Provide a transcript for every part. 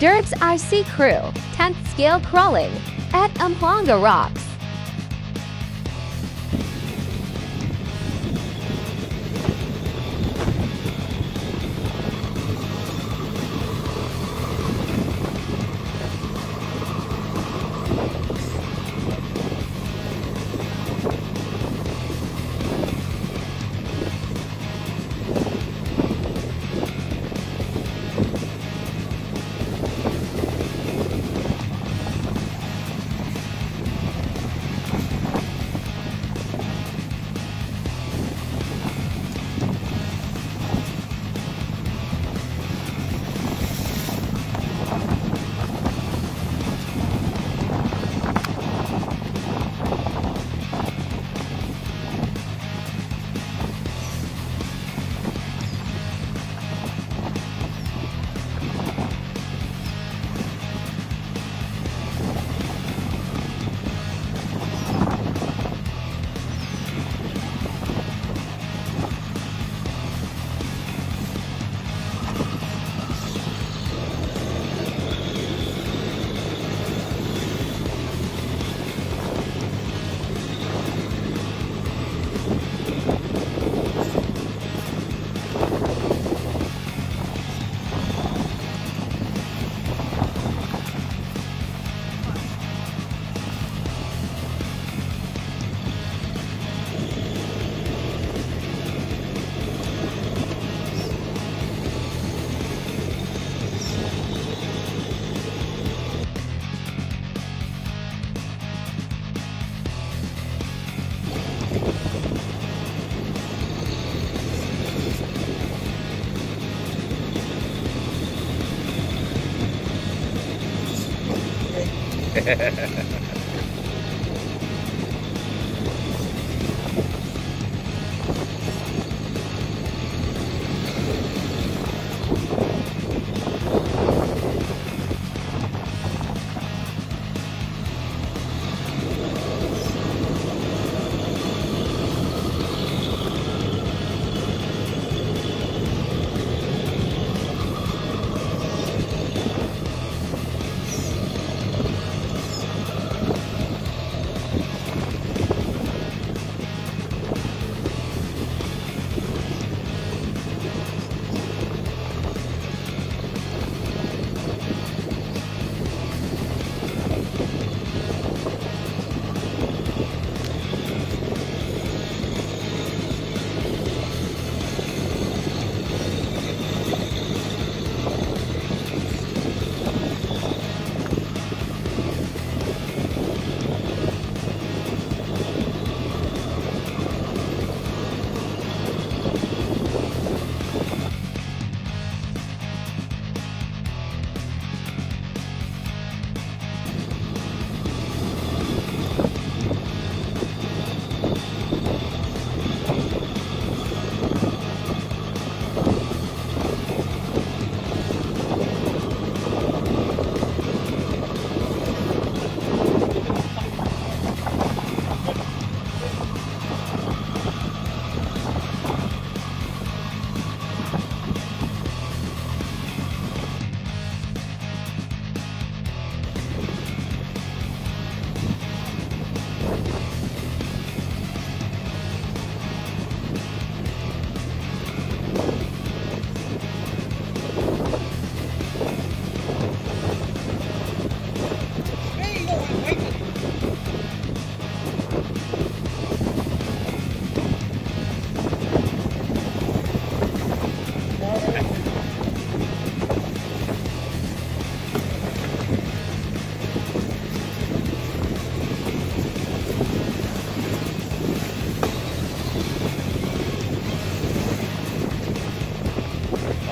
Dirt's RC Crew 10th Scale Crawling at Amhuanga Rocks. Yeah.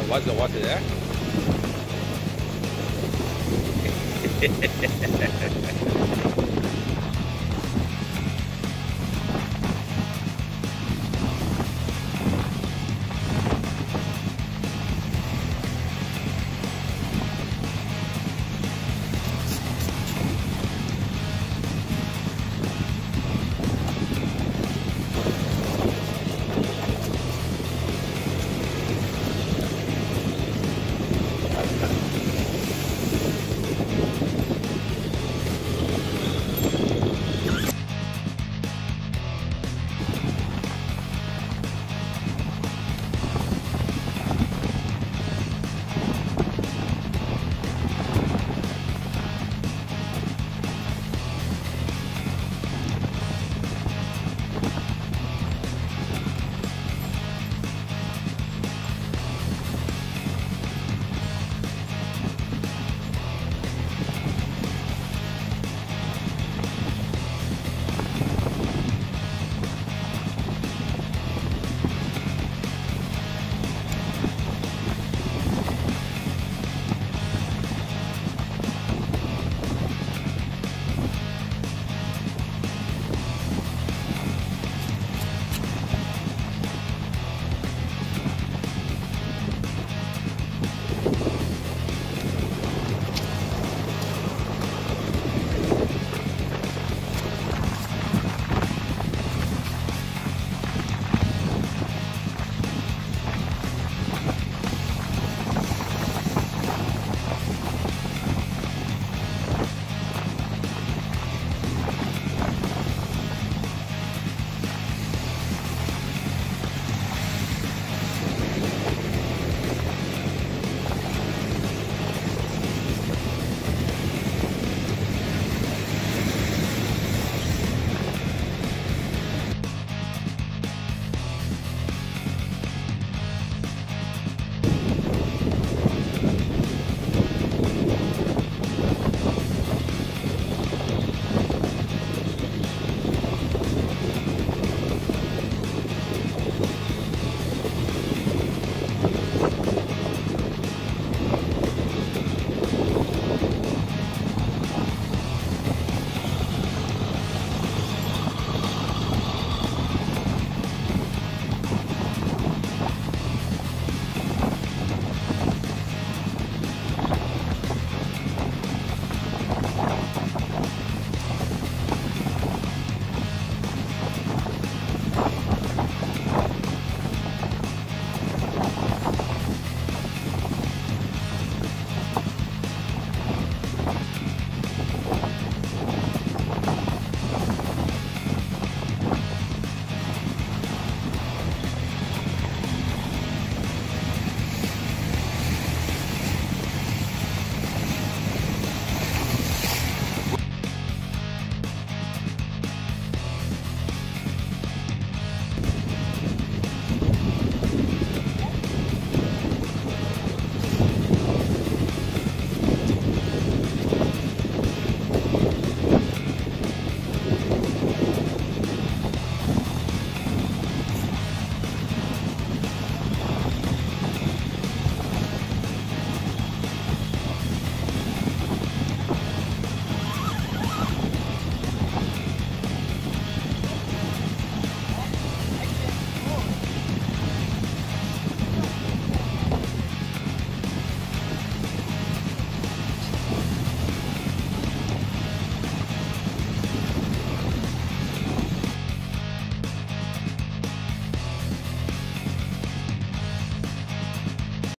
was the water there?